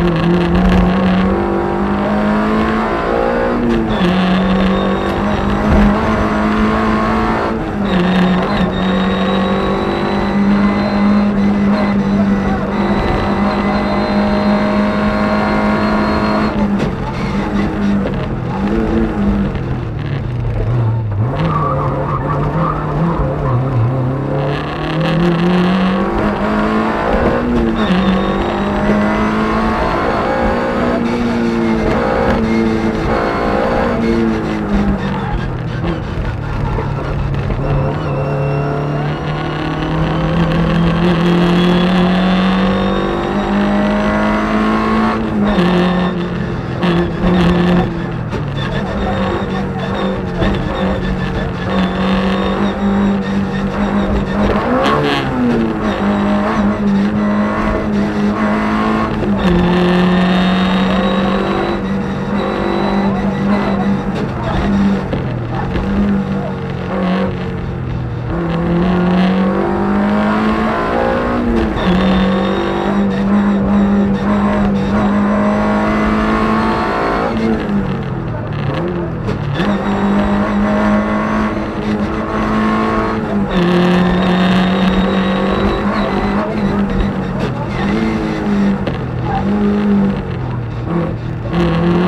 Mm-hmm. Mm-hmm.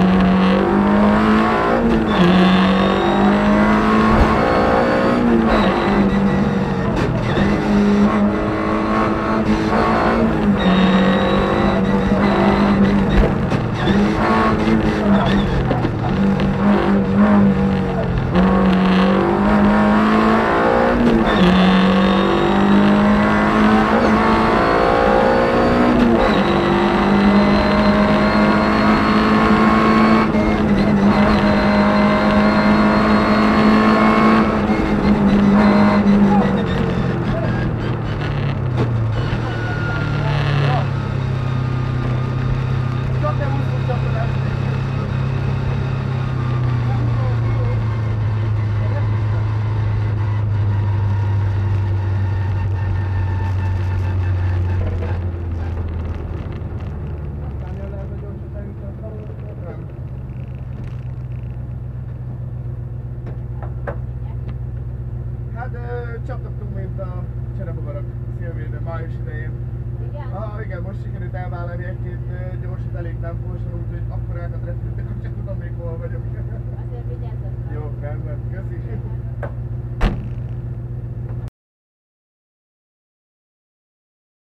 Május idején. Igen? Ah, igen, most sikerült elvállalni egy-két ö, gyorsat elég tempósan, úgyhogy akkor elköteleztük, hogy csak tudom még hol vagyok.